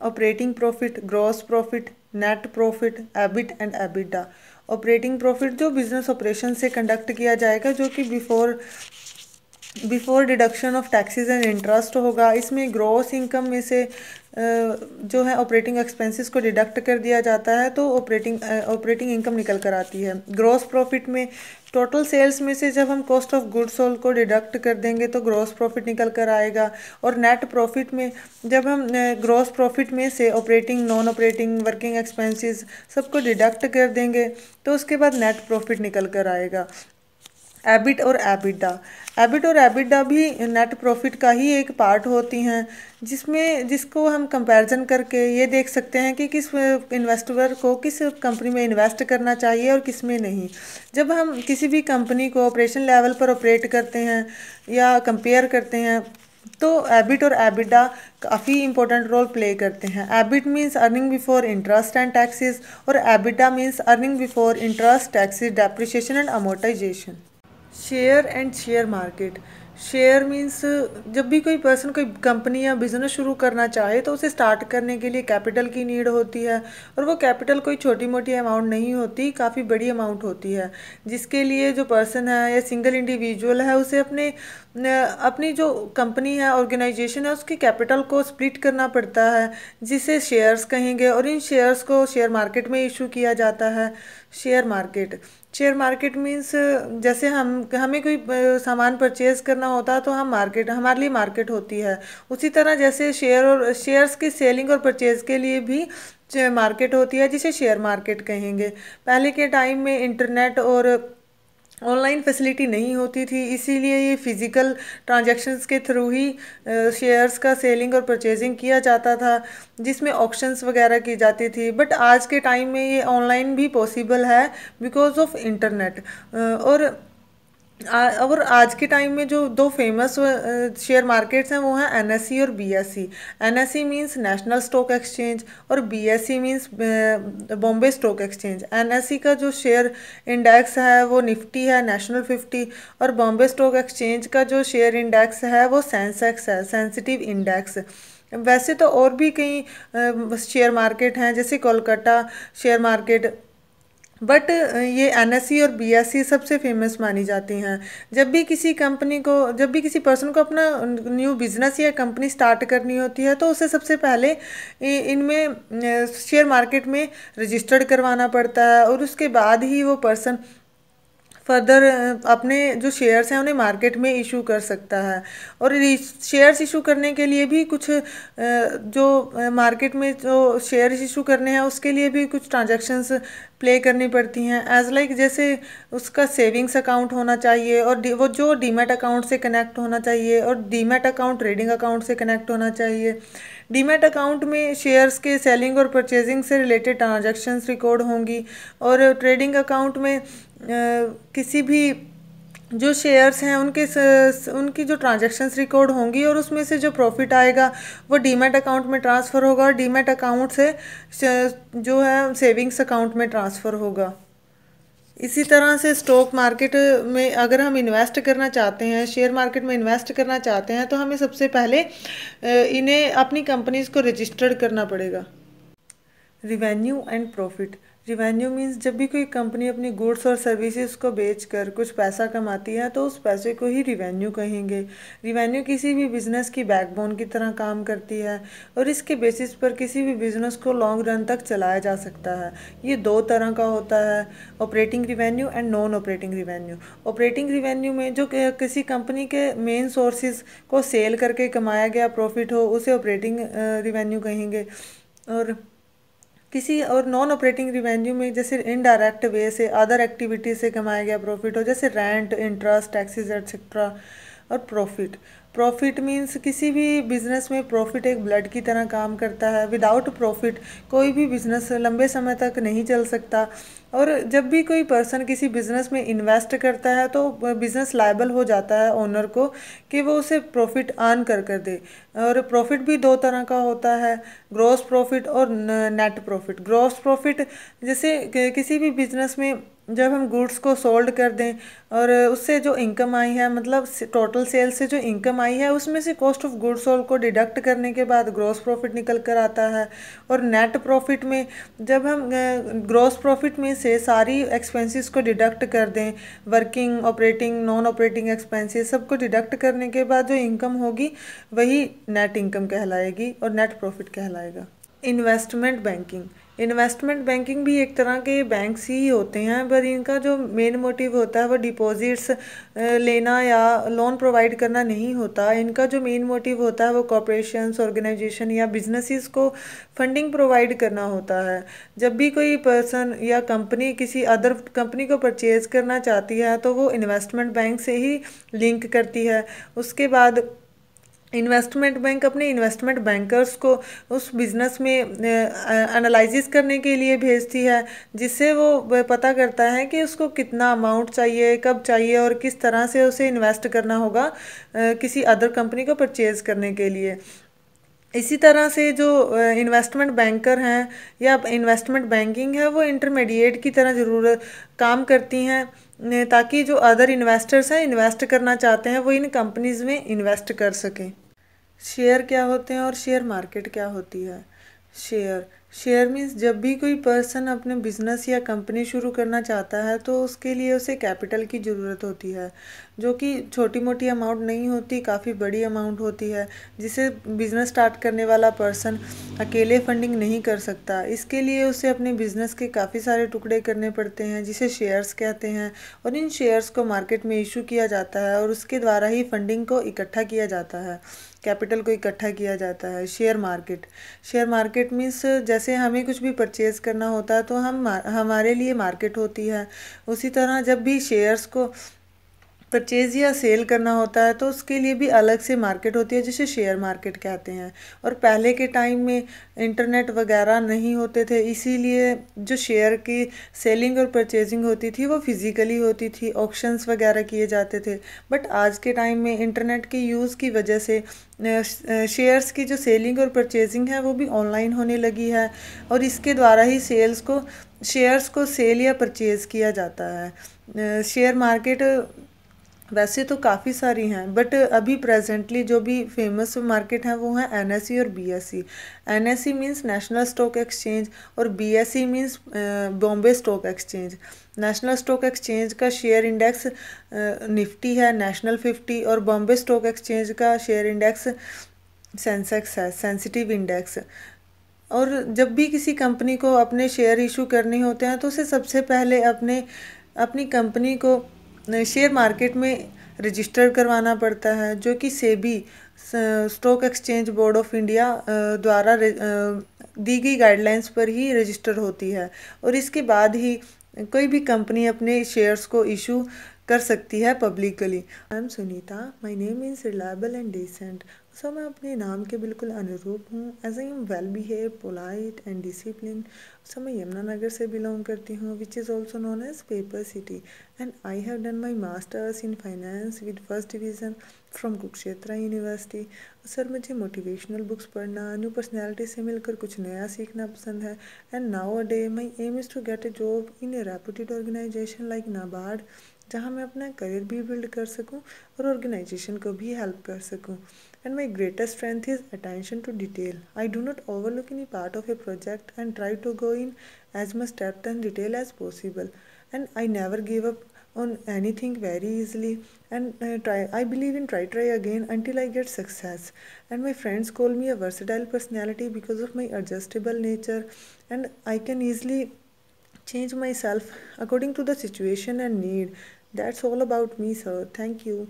Operating profit gross profit net profit EBIT and EBITDA operating profit जो business operation से conduct किया जाएगा, जो कि before before deduction of taxes and interest होगा। इसमें ग्रॉस इनकम में से जो है ऑपरेटिंग एक्सपेंसेस को डिडक्ट कर दिया जाता है तो ऑपरेटिंग ऑपरेटिंग इनकम निकल कर आती है। ग्रॉस प्रॉफिट में टोटल सेल्स में से जब हम कॉस्ट ऑफ़ गुड सोल्ड को डिडक्ट कर देंगे तो ग्रॉस प्रॉफिट निकल कर आएगा। और नेट प्रॉफिट में, जब हम ग्रॉस प्रॉफिट में से operating non operating working expenses सबको डिडक्ट कर देंगे तो उसके बाद नेट प्रॉफिट निकल कर आएगा। एबिट और एबिडा एबिट और एबिडा भी नेट प्रॉफिट का ही एक पार्ट होती हैं, जिसमें, जिसको हम कंपैरिजन करके ये देख सकते हैं कि किस इन्वेस्टर को किस कंपनी में इन्वेस्ट करना चाहिए और किसमें नहीं। जब हम किसी भी कंपनी को ऑपरेशन लेवल पर ऑपरेट करते हैं या कंपेयर करते हैं तो एबिट और एबिडा काफ़ी इंपॉर्टेंट रोल प्ले करते हैं। EBIT means earning before interest and taxes और EBITDA means earning before interest taxes depreciation and amortisation share and share market share means जब भी कोई पर्सन कोई कंपनी या बिज़नेस शुरू करना चाहे तो उसे स्टार्ट करने के लिए कैपिटल की नीड होती है। और वो कैपिटल कोई छोटी मोटी अमाउंट नहीं होती, काफ़ी बड़ी अमाउंट होती है। जिसके लिए जो पर्सन है या सिंगल इंडिविजुअल है, उसे अपने, अपनी जो कंपनी है ऑर्गेनाइजेशन है, उसकी कैपिटल को स्प्लिट करना पड़ता है, जिसे शेयर्स कहेंगे। और इन शेयर्स को शेयर मार्केट में इशू किया जाता है। Share market share market means जैसे हम, हमें कोई सामान परचेज़ करना होता है तो हम मार्केट, हमारे लिए मार्केट होती है। उसी तरह जैसे शेयर और, शेयर्स की सेलिंग और परचेज़ के लिए भी मार्केट होती है, जिसे शेयर मार्केट कहेंगे। पहले के टाइम में इंटरनेट और ऑनलाइन फैसिलिटी नहीं होती थी, इसीलिए ये फ़िज़िकल ट्रांजैक्शंस के थ्रू ही शेयर्स का सेलिंग और परचेजिंग किया जाता था, जिसमें ऑक्शंस वगैरह की जाती थी। बट आज के टाइम में ये ऑनलाइन भी पॉसिबल है बिकॉज़ ऑफ़ इंटरनेट और और आज के टाइम में जो दो फ़ेमस शेयर मार्केट्स हैं, वो हैं एनएससी और BSC NSC means national stock exchange और BSC means Bombay stock exchange NSC का जो शेयर इंडेक्स है, वो निफ्टी है नेशनल फिफ्टी और बॉम्बे स्टॉक एक्सचेंज का जो शेयर इंडेक्स है, वो सेंसेक्स है सेंसिटिव इंडेक्स वैसे तो और भी कई शेयर मार्केट हैं, जैसे कोलकाता शेयर मार्केट बट ये एनएससी और बीएससी सबसे फ़ेमस मानी जाती हैं। जब भी किसी कंपनी को, जब भी किसी पर्सन को अपना न्यू बिज़नेस या कंपनी स्टार्ट करनी होती है तो उसे सबसे पहले इनमें शेयर मार्केट में रजिस्टर्ड करवाना पड़ता है और उसके बाद ही वो पर्सन फर्दर अपने जो शेयर्स हैं, उन्हें मार्केट में इशू कर सकता है। और शेयर्स इशू करने के लिए भी कुछ जो मार्केट में जो शेयर्स इशू करने हैं, उसके लिए भी कुछ ट्रांजैक्शंस प्ले करनी पड़ती हैं एज लाइक like जैसे उसका सेविंग्स अकाउंट होना चाहिए और वो जो डीमेट अकाउंट से कनेक्ट होना चाहिए और डीमेट अकाउंट ट्रेडिंग अकाउंट से कनेक्ट होना चाहिए। डीमेट अकाउंट में शेयर्स के सेलिंग और परचेजिंग से रिलेटेड ट्रांजेक्शन्स रिकॉर्ड होंगी और ट्रेडिंग अकाउंट में आ, किसी भी जो शेयर्स हैं, उनके उनकी जो ट्रांजैक्शंस रिकॉर्ड होंगी और उसमें से जो प्रॉफिट आएगा, वो डीमेट अकाउंट में ट्रांसफ़र होगा और डीमेट अकाउंट से जो है सेविंग्स अकाउंट में ट्रांसफ़र होगा। इसी तरह से स्टॉक मार्केट में अगर हम इन्वेस्ट करना चाहते हैं शेयर मार्केट में इन्वेस्ट करना चाहते हैं तो हमें सबसे पहले इन्हें अपनी कंपनीज़ को रजिस्टर्ड करना पड़ेगा। Revenue and profit revenue means जब भी कोई कंपनी अपनी गुड्स और सर्विसेज़ को बेचकर कुछ पैसा कमाती है तो उस पैसे को ही रिवेन्यू कहेंगे। रिवेन्यू किसी भी बिज़नेस की बैकबोन की तरह काम करती है और इसके बेसिस पर किसी भी बिज़नेस को लॉन्ग रन तक चलाया जा सकता है। ये दो तरह का होता है operating revenue and non operating revenue operating revenue में जो किसी कंपनी के मेन सोर्सेज को सेल करके कमाया गया प्रॉफिट हो, उसे ऑपरेटिंग रिवेन्यू कहेंगे। और किसी और नॉन ऑपरेटिंग रिवेन्यू में जैसे इनडायरेक्ट वे से अदर एक्टिविटीज़ से कमाया गया प्रॉफिट हो, जैसे रेंट इंटरेस्ट टैक्सेस एट्सेट्रा और प्रॉफिट प्रॉफिट मीन्स किसी भी बिज़नेस में प्रॉफिट एक ब्लड की तरह काम करता है. विदाउट प्रॉफिट कोई भी बिज़नेस लंबे समय तक नहीं चल सकता. और जब भी कोई पर्सन किसी बिज़नेस में इन्वेस्ट करता है तो बिज़नेस लाइबल हो जाता है ओनर को कि वो उसे प्रॉफिट आन कर कर दे. और प्रॉफिट भी दो तरह का होता है. ग्रॉस प्रॉफिट और नेट प्रॉफिट ग्रॉस प्रॉफिट जैसे किसी भी बिज़नेस में जब हम गुड्स को सोल्ड कर दें और उससे जो इनकम आई है मतलब टोटल सेल से जो इनकम आई है, उसमें से कॉस्ट ऑफ़ गुड्स सोल्ड को डिडक्ट करने के बाद ग्रॉस प्रॉफिट निकल कर आता है। और नेट प्रॉफिट में, जब हम ग्रॉस प्रॉफिट में से सारी एक्सपेंसेस को डिडक्ट कर दें working operating non operating expenses सबको डिडक्ट करने के बाद जो इनकम होगी, वही नेट इनकम कहलाएगी और नेट प्रॉफिट कहलाएगा। इन्वेस्टमेंट बैंकिंग इन्वेस्टमेंट बैंकिंग भी एक तरह के बैंक्स ही होते हैं, पर इनका जो मेन मोटिव होता है वो डिपॉजिट्स लेना या लोन प्रोवाइड करना नहीं होता। इनका जो मेन मोटिव होता है वो कॉरपोरेशंस ऑर्गेनाइजेशन या बिजनेसेस को फंडिंग प्रोवाइड करना होता है। जब भी कोई पर्सन या कंपनी किसी अदर कंपनी को परचेज़ करना चाहती है तो वो इन्वेस्टमेंट बैंक से ही लिंक करती है। उसके बाद इन्वेस्टमेंट बैंक अपने इन्वेस्टमेंट बैंकर्स को उस बिज़नेस में एनालिसिस करने के लिए भेजती है, जिससे वो पता करता है कि उसको कितना अमाउंट चाहिए, कब चाहिए और किस तरह से उसे इन्वेस्ट करना होगा किसी अदर कंपनी को परचेज़ करने के लिए। इसी तरह से जो इन्वेस्टमेंट बैंकर हैं या इन्वेस्टमेंट बैंकिंग है, वो इंटरमीडिएट की तरह ज़रूर काम करती हैं ताकि जो अदर इन्वेस्टर्स हैं इन्वेस्ट करना चाहते हैं, वो इन कंपनीज़ में इन्वेस्ट कर सकें। शेयर क्या होते हैं और शेयर मार्केट क्या होती है? शेयर। शेयर मीन्स जब भी कोई पर्सन अपने बिज़नेस या कंपनी शुरू करना चाहता है तो उसके लिए उसे कैपिटल की ज़रूरत होती है, जो कि छोटी मोटी अमाउंट नहीं होती, काफ़ी बड़ी अमाउंट होती है, जिसे बिज़नेस स्टार्ट करने वाला पर्सन अकेले फंडिंग नहीं कर सकता। इसके लिए उसे अपने बिज़नेस के काफ़ी सारे टुकड़े करने पड़ते हैं, जिसे शेयर्स कहते हैं, और इन शेयर्स को मार्केट में इशू किया जाता है, और उसके द्वारा ही फंडिंग को इकट्ठा किया जाता है। कैपिटल को इकट्ठा किया जाता है share market share market means जैसे हमें कुछ भी परचेज़ करना होता है तो हम हमारे लिए मार्केट होती है। उसी तरह जब भी शेयर्स को परचेज़ या सेल करना होता है तो उसके लिए भी अलग से मार्केट होती है, जिसे शेयर मार्केट कहते हैं। और पहले के टाइम में इंटरनेट वगैरह नहीं होते थे, इसीलिए जो शेयर की सेलिंग और परचेजिंग होती थी, वो फिज़िकली होती थी ऑप्शंस वगैरह किए जाते थे। बट आज के टाइम में इंटरनेट के यूज़ की वजह से शेयर्स की जो सेलिंग और परचेजिंग है, वो भी ऑनलाइन होने लगी है। और इसके द्वारा ही सेल्स को शेयर्स को सेल या परचेज़ किया जाता है। शेयर मार्केट वैसे तो काफ़ी सारी हैं बट अभी प्रेजेंटली जो भी फ़ेमस मार्केट हैं वो हैं एन और B S C N S C means national stock exchange और B S C means Bombay stock exchange national stock exchange का शेयर इंडेक्स निफ्टी है नेशनल फिफ्टी और बॉम्बे स्टॉक एक्सचेंज का शेयर इंडेक्स सेंसेक्स है sensitive index और जब भी किसी कंपनी को अपने शेयर इशू करने होते हैं तो उसे सबसे पहले अपने, अपनी कंपनी को शेयर मार्केट में रजिस्टर करवाना पड़ता है, जो कि SEBI stock exchange board of India द्वारा दी गई गाइडलाइंस पर ही रजिस्टर होती है। और इसके बाद ही कोई भी कंपनी अपने शेयर्स को इशू कर सकती है publicly I am Sunita my name is reliable and decent so मैं अपने नाम के बिल्कुल अनुरूप हूँ। As I am well behave polite and discipline so मैं यमुनानगर से बिलोंग करती हूँ which is also known as paper city and I have done my masters in finance with first division from Kurukshetra university sir मुझे motivational books पढ़ना new personality से मिलकर कुछ नया सीखना पसंद है। And now a day my aim is to get a job in a reputed organisation like NABARD जहाँ मैं अपना करियर भी बिल्ड कर सकूँ और ऑर्गेनाइजेशन को भी हेल्प कर सकूँ। And my greatest strength is attention to detail. I do not overlook any part of a project and try to go in as much depth and detail as possible and I never give up on anything very easily and uh, try I believe in try try again until I get success. And my friends call me a versatile personality because of my adjustable nature and I can easily change myself according to the situation and need. That's all about me, sir. Thank you.